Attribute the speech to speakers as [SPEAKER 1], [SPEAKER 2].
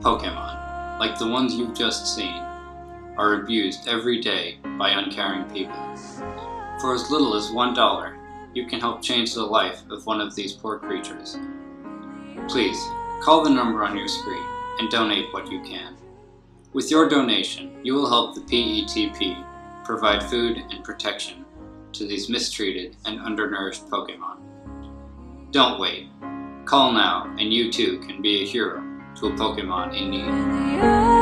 [SPEAKER 1] Pokemon, like the ones you've just seen, are abused every day by uncaring people. For as little as one dollar, you can help change the life of one of these poor creatures. Please, call the number on your screen and donate what you can. With your donation, you will help the PETP provide food and protection to these mistreated and undernourished Pokemon. Don't wait. Call now, and you too can be a hero to a Pokemon in need.